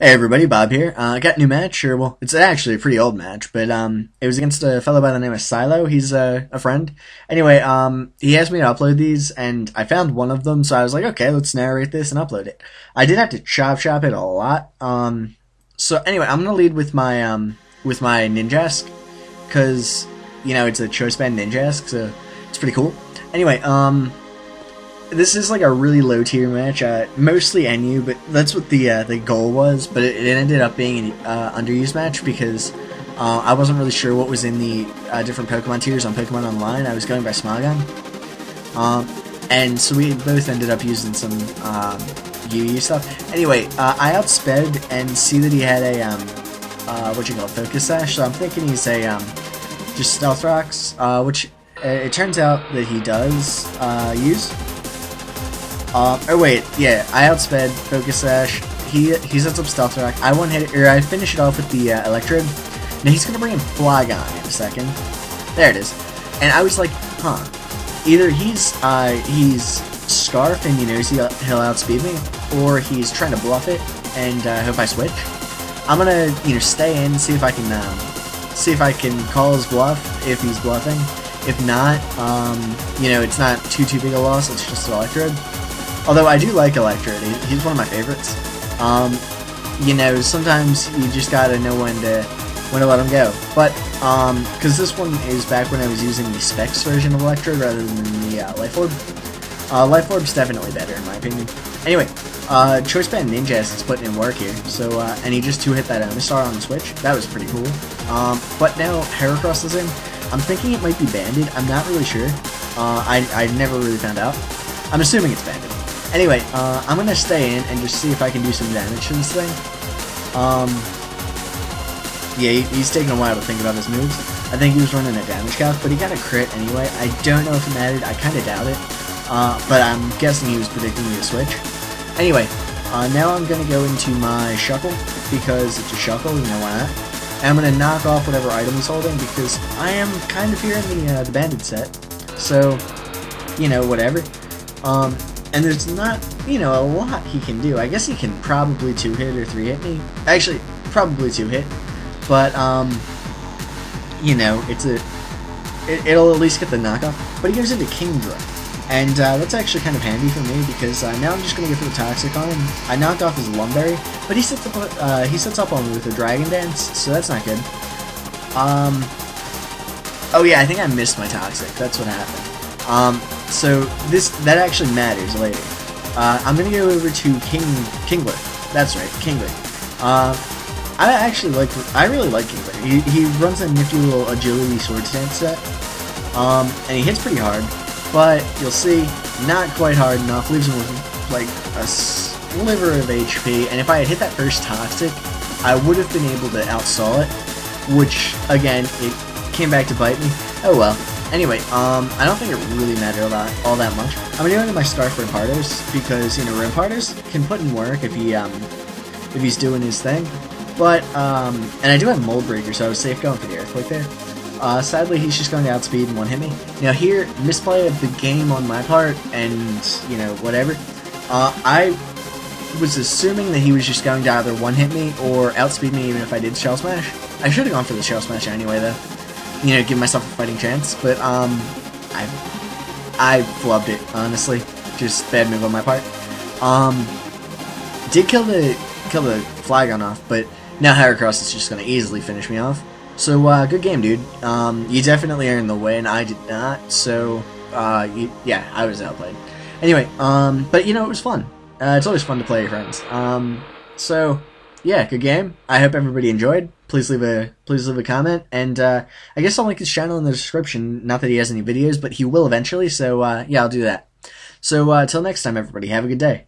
Hey everybody, Bob here. Uh, I got a new match, or well, it's actually a pretty old match, but um, it was against a fellow by the name of Psilo. He's a, a friend. Anyway, um, he asked me to upload these, and I found one of them, so I was like, okay, let's narrate this and upload it. I did have to chop chop it a lot. Um, so anyway, I'm gonna lead with my um with my Ninjask, cause you know it's a choice band Ninjask, so it's pretty cool. Anyway, um, this is like a really low tier match, uh, mostly NU, but that's what the uh, the goal was. But it, it ended up being an uh, underused match because uh, I wasn't really sure what was in the uh, different Pokemon tiers on Pokemon Online. I was going by Smogon, um, and so we both ended up using some um, UU stuff. Anyway, uh, I outsped and see that he had a um, what you call it, Focus Sash. So I'm thinking he's a um, just Stealth Rocks, which it turns out that he does use. Um, or wait, yeah, I outsped Focus Sash. He he sets up Stealth Rock. I one hit, or I finish it off with the uh, Electrode. Now he's gonna bring in Flygon in a second. There it is. And I was like, huh. Either he's uh, he's Scarf and he knows he'll, he'll outspeed me, or he's trying to bluff it and uh, hope I switch. I'm gonna you know stay in, see if I can um, see if I can call his bluff if he's bluffing. If not, um, you know, it's not too too big a loss. It's just Electrode. Although I do like Electrode, he's one of my favorites. Um, you know, sometimes you just gotta know when to when to let him go. But um, because this one is back when I was using the Specs version of Electrode rather than the uh, Life Orb. Uh, Life Orb's definitely better in my opinion. Anyway, uh, Choice Band Ninja is putting in work here. So uh, and he just two hit that Omastar on the Switch. That was pretty cool. Um, but now Heracross is in. I'm thinking it might be banded. I'm not really sure. Uh, I I never really found out. I'm assuming it's banded. Anyway, uh, I'm gonna stay in and just see if I can do some damage to this thing. Um, yeah, he's taking a while to think about his moves. I think he was running a damage calc, but he got a crit anyway. I don't know if it mattered. I kind of doubt it. Uh, but I'm guessing he was predicting me to switch. Anyway, uh, now I'm going to go into my Shuckle, because it's a Shuckle, you know why not. And I'm going to knock off whatever item he's holding, because I am kind of here in the, uh, the Banded set. So, you know, whatever. Um, and there's not, you know, a lot he can do. I guess he can probably two-hit or three-hit me. Actually, probably two-hit. But, um, you know, it's a... It, will at least get the knockoff. But he goes into Kingdra. And uh, that's actually kind of handy for me because uh, now I'm just going to go for the Toxic on him. I knocked off his Lumberry, but he sets up, uh, he sets up on me with a Dragon Dance, so that's not good. Um, oh yeah, I think I missed my Toxic. That's what happened. Um, so this that actually matters later. Uh, I'm gonna go over to King Kingler. That's right, Kingler. Uh, I actually like. I really like Kingler. He, he runs a nifty little agility Swords Dance set, um, and he hits pretty hard. But you'll see, not quite hard enough. Leaves him with like a sliver of HP. And if I had hit that first toxic, I would have been able to outsaw it. Which again, it came back to bite me. Oh well. Anyway, um, I don't think it really mattered all that, all that much. I'm doing my Scarf Rampardos because, you know, Rampardos can put in work if he, um, if he's doing his thing. But, um, and I do have Mold Breaker, so I was safe going for the Earthquake there. Uh, sadly, he's just going to outspeed and one-hit me. Now here, misplay of the game on my part, and, you know, whatever. Uh, I was assuming that he was just going to either one-hit me or outspeed me even if I did Shell Smash. I should have gone for the Shell Smash anyway, though you know, give myself a fighting chance. But um, I I flubbed it honestly. Just bad move on my part. Um, did kill the kill the Flygon off, but now Heracross is just gonna easily finish me off. So uh, good game, dude. Um, you definitely earned the win. I did not. So uh, you, yeah, I was outplayed. Anyway, um, but you know it was fun. Uh, it's always fun to play your friends. Um, so yeah, good game. I hope everybody enjoyed. Please leave a please leave a comment, and uh, I guess I'll link his channel in the description. Not that he has any videos, but he will eventually. So uh, yeah, I'll do that. So uh, till next time, everybody, have a good day.